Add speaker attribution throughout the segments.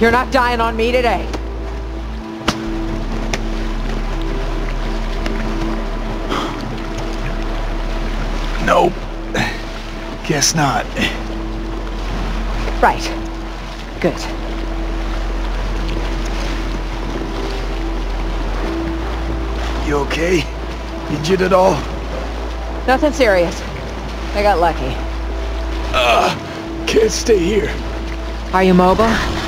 Speaker 1: You're not dying on me today.
Speaker 2: Nope. Guess not.
Speaker 1: Right. Good.
Speaker 2: You okay? Injured at all?
Speaker 1: Nothing serious. I got lucky.
Speaker 2: Uh, can't stay here.
Speaker 1: Are you mobile?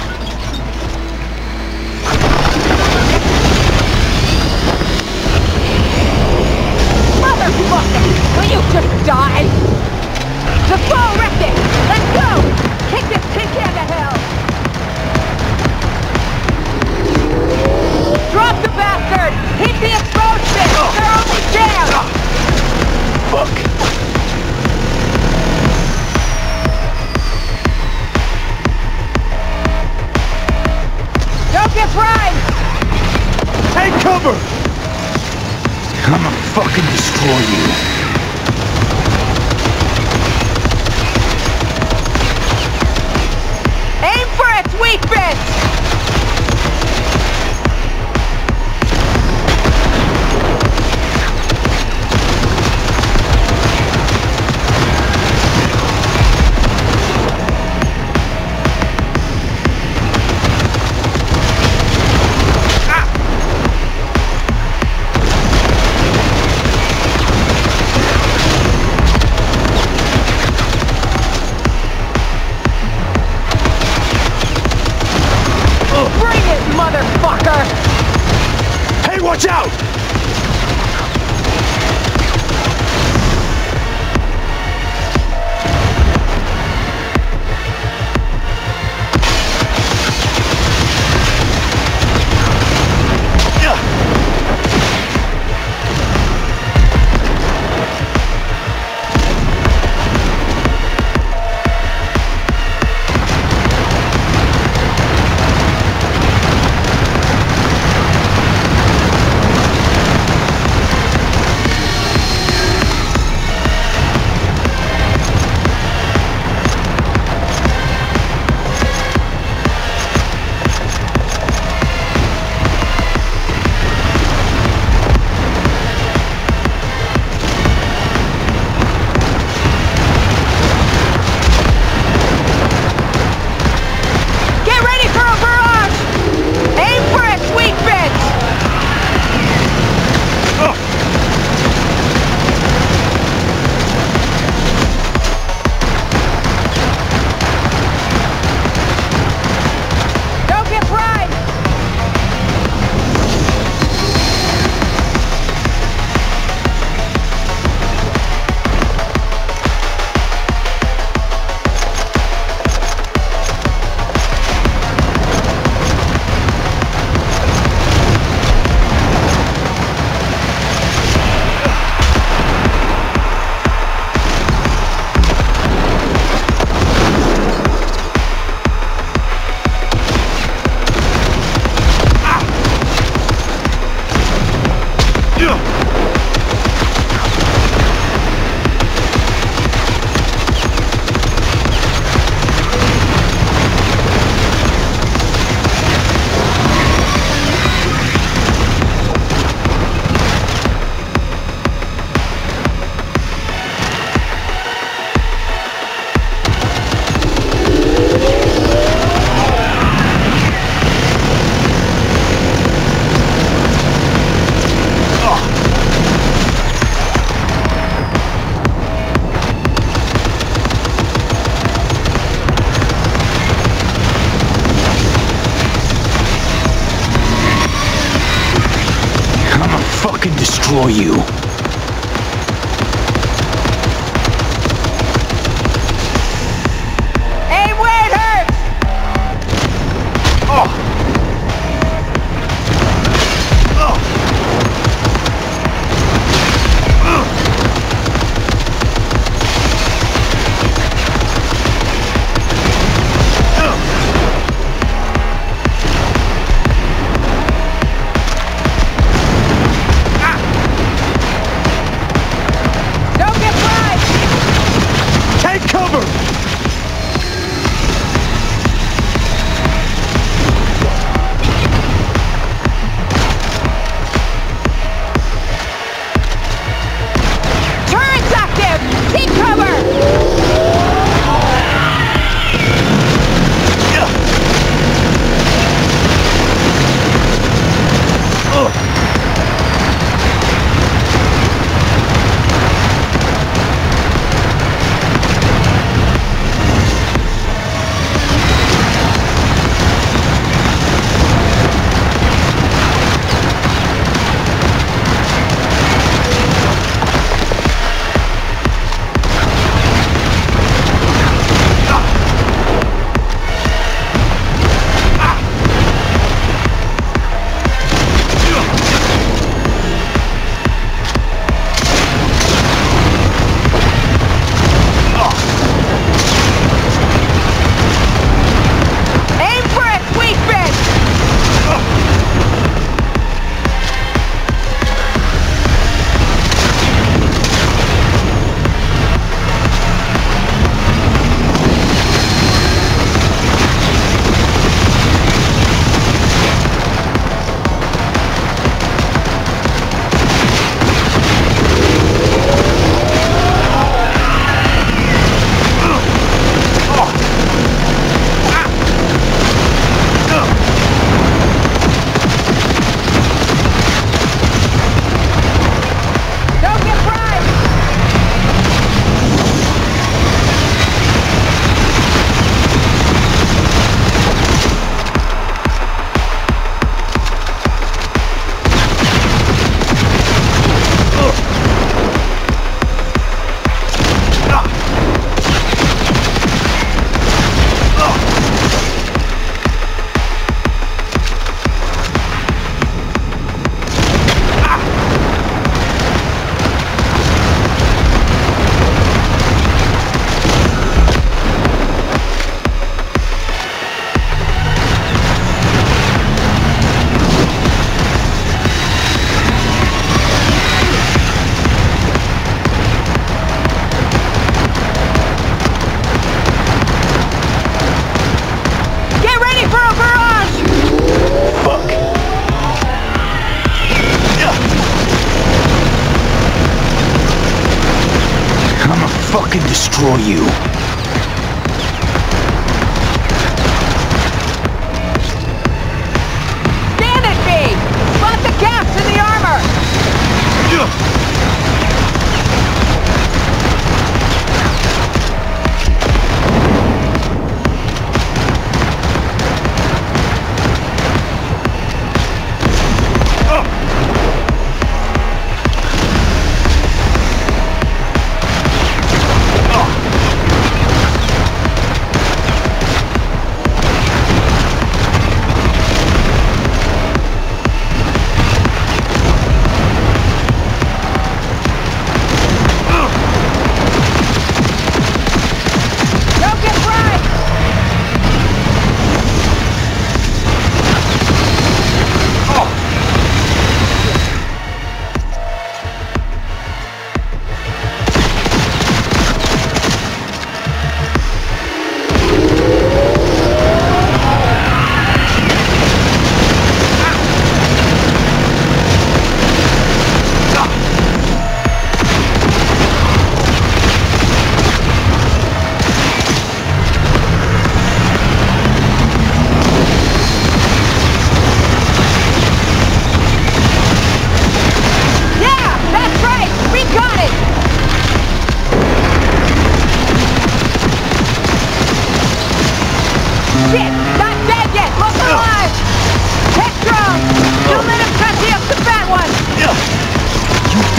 Speaker 1: Aim for its weak bits!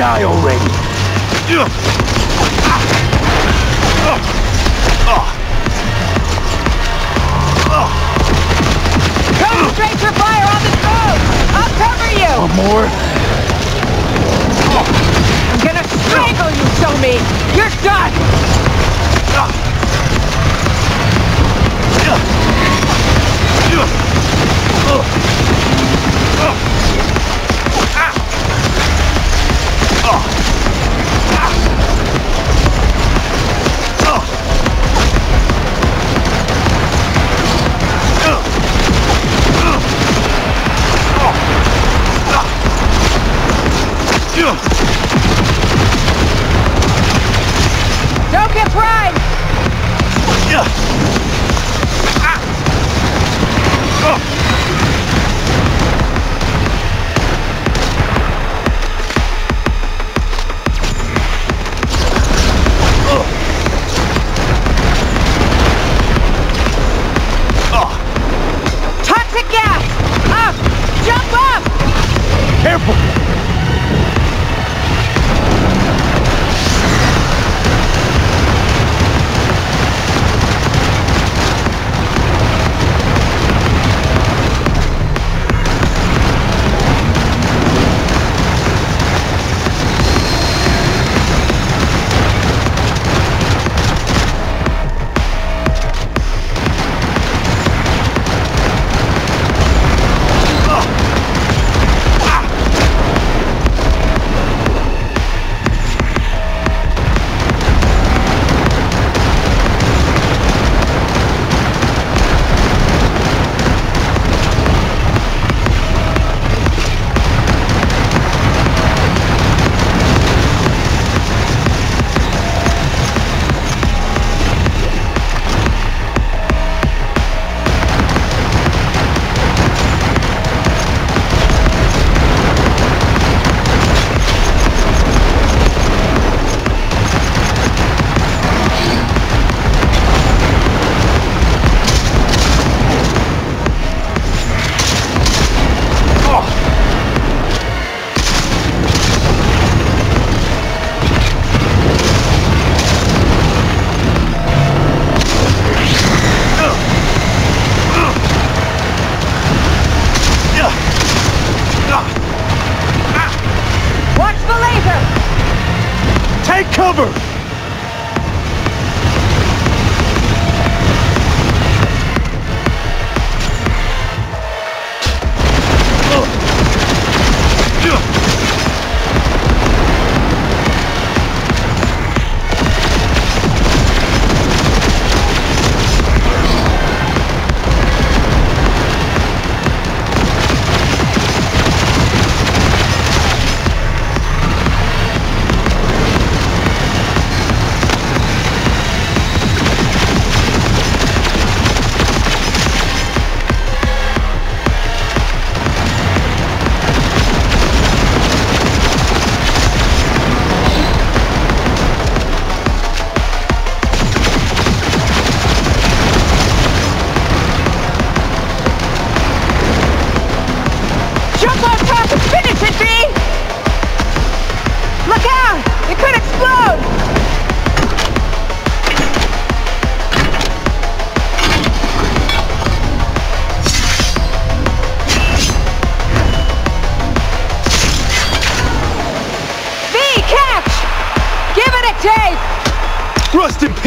Speaker 2: Die already.
Speaker 1: Concentrate your fire on the drone! I'll cover you!
Speaker 2: One more.
Speaker 1: I'm gonna strangle you, show me! You're done!
Speaker 2: Rust and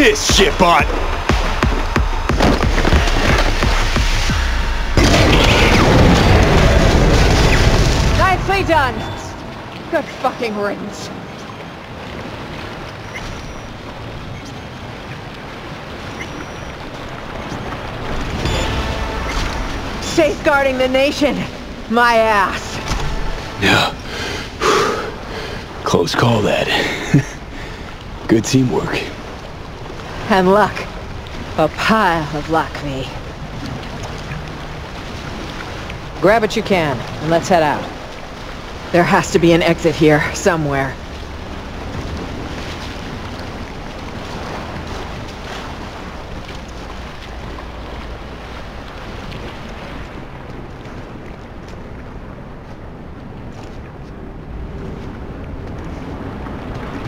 Speaker 2: piss, shitbot!
Speaker 1: Nicely done. Good fucking riddance. Safeguarding the nation. My ass.
Speaker 2: Yeah. Close call, that. Good teamwork.
Speaker 1: And luck. A pile of luck, me. Grab what you can, and let's head out. There has to be an exit here, somewhere.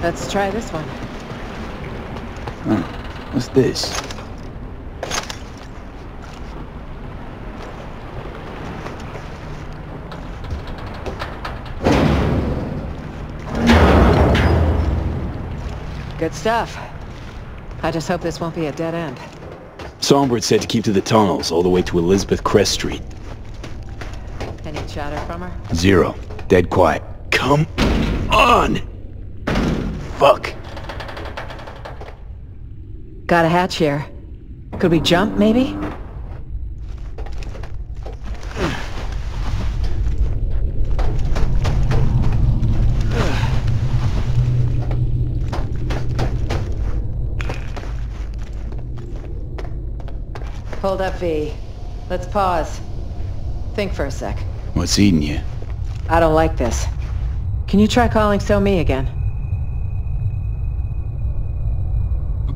Speaker 1: Let's try this one.
Speaker 2: What's this?
Speaker 1: Good stuff. I just hope this won't be a dead end.
Speaker 2: Songbird said to keep to the tunnels all the way to Elizabeth Kress Street.
Speaker 1: Any chatter from her?
Speaker 2: Zero. Dead quiet. Come on! Fuck.
Speaker 1: Got a hatch here. Could we jump, maybe? Hold up, V. Let's pause. Think for a sec.
Speaker 2: What's eating you?
Speaker 1: I don't like this. Can you try calling So Mi again?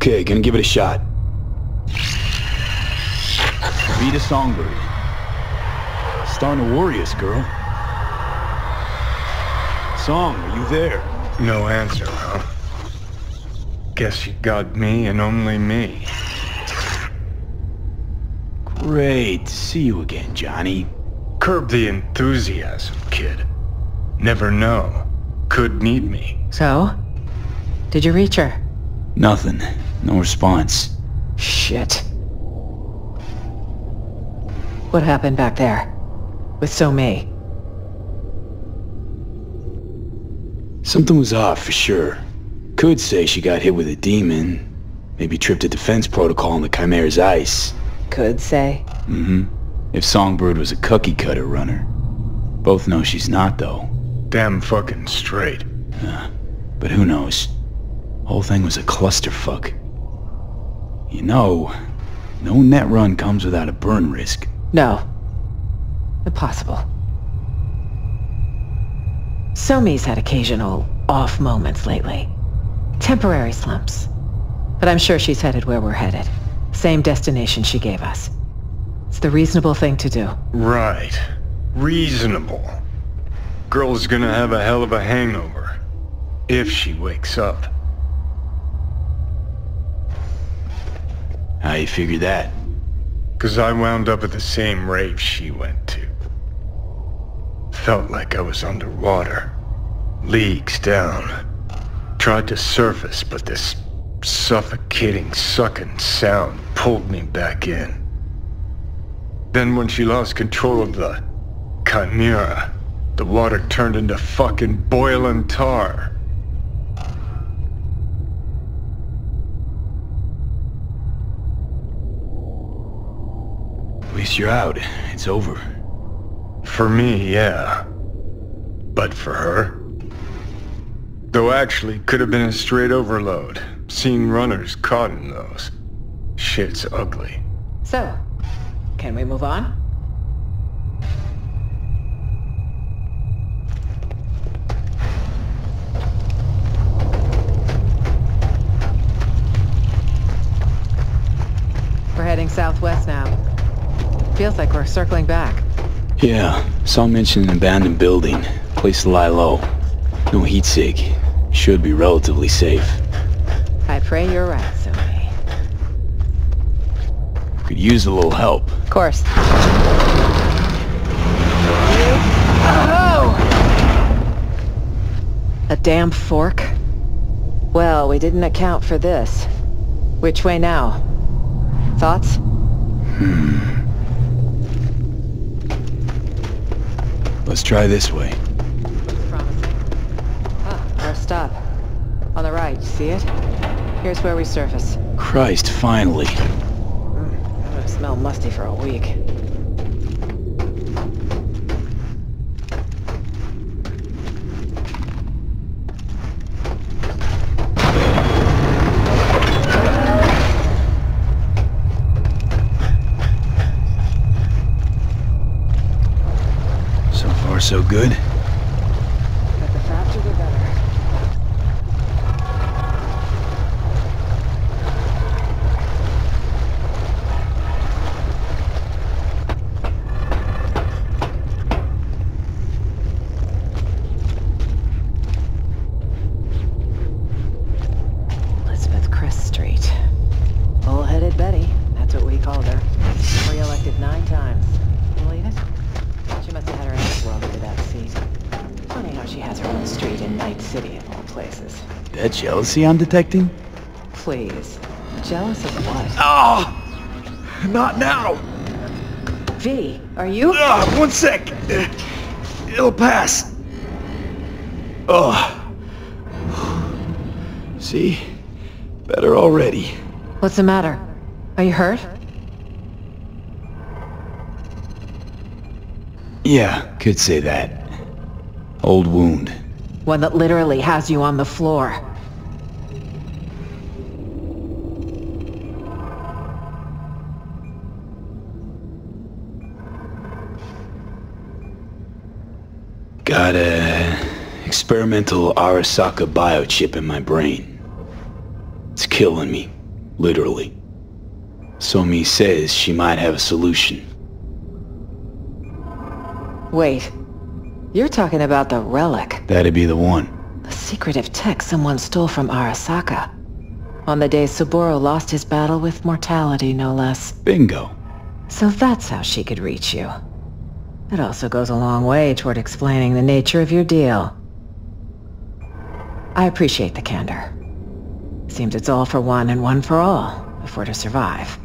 Speaker 2: Okay, gonna give it a shot. Beat a songbird. Starting to worry us, girl. Song, are you there?
Speaker 3: No answer, huh? Guess you got me and only me.
Speaker 2: Great to see you again, Johnny.
Speaker 3: Curb the enthusiasm, kid. Never know. Could need me.
Speaker 1: So? Did you reach her?
Speaker 2: Nothing. No response.
Speaker 1: Shit. What happened back there? With So Mi?
Speaker 2: Something was off for sure. Could say she got hit with a daemon. Maybe tripped a defense protocol on the Chimera's ice.
Speaker 1: Could say.
Speaker 2: Mm-hmm. If Songbird was a cookie cutter runner. Both know she's not, though.
Speaker 3: Damn fucking straight.
Speaker 2: But who knows? Whole thing was a clusterfuck. You know, no net run comes without a burn risk.
Speaker 1: No. Impossible. So Mi's had occasional off moments lately. Temporary slumps. But I'm sure she's headed where we're headed. Same destination she gave us. It's the reasonable thing to do.
Speaker 3: Right. Reasonable. Girl's gonna have a hell of a hangover. If she wakes up.
Speaker 2: How you figure that?
Speaker 3: Cause I wound up at the same rave she went to. Felt like I was underwater. Leagues down. Tried to surface, but this suffocating, sucking sound pulled me back in. Then when she lost control of the Chimera, the water turned into fucking boiling tar.
Speaker 2: Least you're out. It's over.
Speaker 3: For me, yeah. But for her? Though actually, could have been a straight overload. Seen runners caught in those. Shit's ugly.
Speaker 1: So, can we move on? We're heading southwest now. Feels like we're circling back.
Speaker 2: Yeah, saw mention an abandoned building. Place to lie low. No heat sig. Should be relatively safe.
Speaker 1: I pray you're right, So Mi.
Speaker 2: Could use a little help.
Speaker 1: Of course. Oh! A damn fork? Well, we didn't account for this. Which way now? Thoughts? Hmm.
Speaker 2: Let's try this way.
Speaker 1: Promising. Ah, our stop. On the right, see it? Here's where we surface.
Speaker 2: Christ, finally.
Speaker 1: I'm gonna smell musty for a week.
Speaker 2: So good. Jealousy I'm detecting?
Speaker 1: Please. Jealous of what?
Speaker 2: Oh! Not now!
Speaker 1: V, are you?
Speaker 2: Ah, one sec! It'll pass. Oh. See? Better already.
Speaker 1: What's the matter? Are you hurt?
Speaker 2: Yeah, could say that. Old wound.
Speaker 1: One that literally has you on the floor.
Speaker 2: Experimental Arasaka biochip in my brain. It's killing me, literally. So Mi says she might have a solution.
Speaker 1: Wait. You're talking about the relic.
Speaker 2: That'd be the one.
Speaker 1: The secretive tech someone stole from Arasaka. On the day Saburo lost his battle with mortality, no less.
Speaker 2: Bingo.
Speaker 1: So that's how she could reach you. It also goes a long way toward explaining the nature of your deal. I appreciate the candor. Seems it's all for one and one for all, if we're to survive.